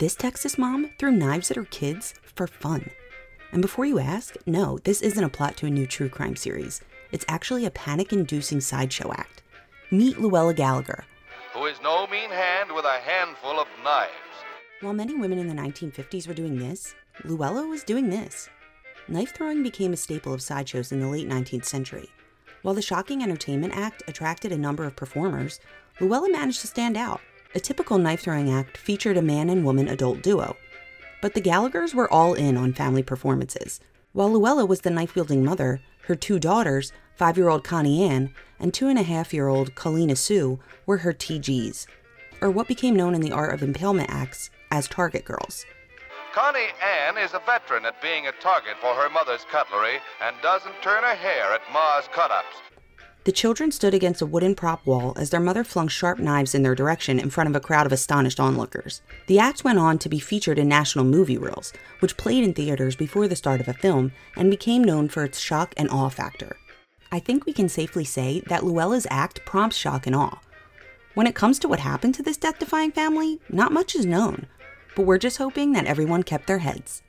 This Texas mom threw knives at her kids for fun. And before you ask, no, this isn't a plot to a new true crime series. It's actually a panic inducing sideshow act. Meet Louella Gallagher. Who is no mean hand with a handful of knives. While many women in the 1950s were doing this, Louella was doing this. Knife throwing became a staple of sideshows in the late 19th century. While the shocking entertainment act attracted a number of performers, Louella managed to stand out. A typical knife throwing act featured a man and woman adult duo. But the Gallaghers were all in on family performances. While Louella was the knife wielding mother, her two daughters, five year old Connie Ann and two and a half year old Colina Sue, were her TGs, or what became known in the art of impalement acts as target girls. Connie Ann is a veteran at being a target for her mother's cutlery and doesn't turn a hair at Ma's cut ups. The children stood against a wooden prop wall as their mother flung sharp knives in their direction in front of a crowd of astonished onlookers. The act went on to be featured in national movie reels, which played in theaters before the start of a film and became known for its shock and awe factor. I think we can safely say that Louella's act prompts shock and awe. When it comes to what happened to this death defying family, not much is known, but we're just hoping that everyone kept their heads.